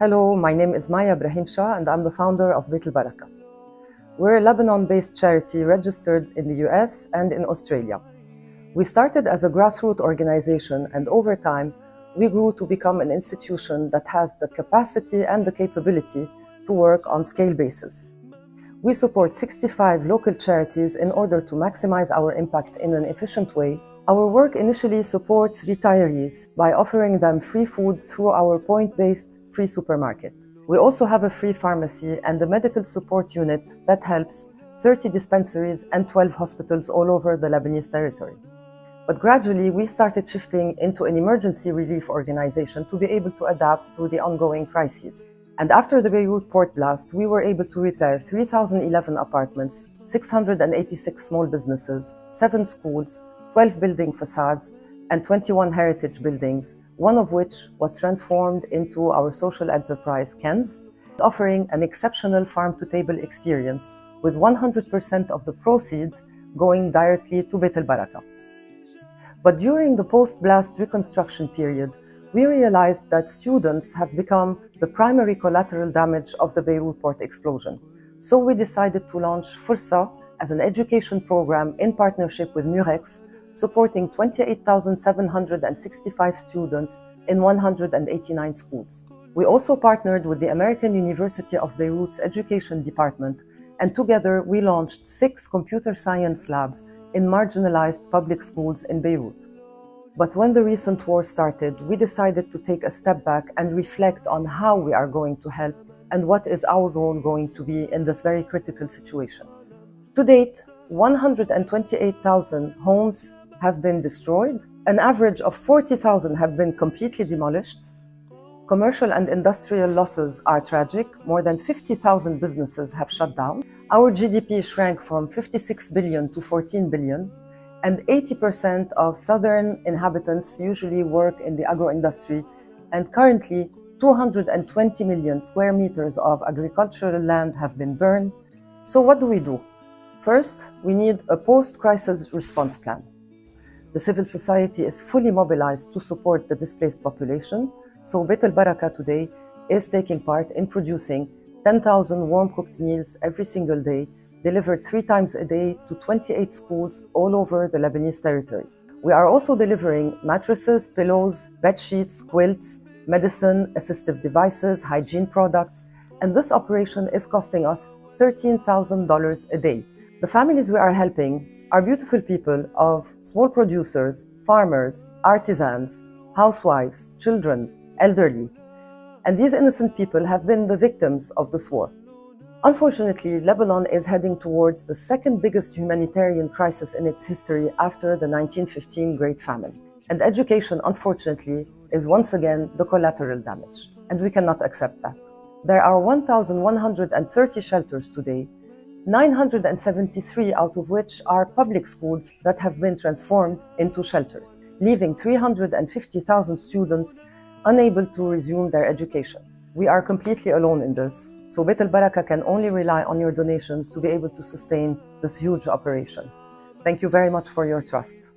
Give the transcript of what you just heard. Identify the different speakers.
Speaker 1: Hello, my name is Maya Ibrahimchah and I'm the founder of Beit Baraka. We're a Lebanon-based charity registered in the US and in Australia. We started as a grassroots organization and over time, we grew to become an institution that has the capacity and the capability to work on scale basis. We support 65 local charities in order to maximize our impact in an efficient way our work initially supports retirees by offering them free food through our point-based free supermarket. We also have a free pharmacy and a medical support unit that helps 30 dispensaries and 12 hospitals all over the Lebanese territory. But gradually, we started shifting into an emergency relief organization to be able to adapt to the ongoing crises. And after the Beirut port blast, we were able to repair 3,011 apartments, 686 small businesses, 7 schools, 12 building facades, and 21 heritage buildings, one of which was transformed into our social enterprise, KENS, offering an exceptional farm-to-table experience with 100% of the proceeds going directly to Beit al-Baraka. But during the post-blast reconstruction period, we realized that students have become the primary collateral damage of the Beirut port explosion. So we decided to launch Fursa as an education program in partnership with Murex supporting 28,765 students in 189 schools. We also partnered with the American University of Beirut's Education Department, and together we launched six computer science labs in marginalized public schools in Beirut. But when the recent war started, we decided to take a step back and reflect on how we are going to help and what is our role going to be in this very critical situation. To date, 128,000 homes have been destroyed. An average of 40,000 have been completely demolished. Commercial and industrial losses are tragic. More than 50,000 businesses have shut down. Our GDP shrank from 56 billion to 14 billion. And 80% of southern inhabitants usually work in the agro-industry. And currently, 220 million square meters of agricultural land have been burned. So what do we do? First, we need a post-crisis response plan. The civil society is fully mobilized to support the displaced population. So Beit al-Baraka today is taking part in producing 10,000 warm-cooked meals every single day, delivered three times a day to 28 schools all over the Lebanese territory. We are also delivering mattresses, pillows, bed sheets, quilts, medicine, assistive devices, hygiene products, and this operation is costing us $13,000 a day. The families we are helping are beautiful people of small producers, farmers, artisans, housewives, children, elderly. And these innocent people have been the victims of this war. Unfortunately, Lebanon is heading towards the second biggest humanitarian crisis in its history after the 1915 Great Famine. And education, unfortunately, is once again the collateral damage. And we cannot accept that. There are 1,130 shelters today 973 out of which are public schools that have been transformed into shelters, leaving 350,000 students unable to resume their education. We are completely alone in this, so Beit al-Baraka can only rely on your donations to be able to sustain this huge operation. Thank you very much for your trust.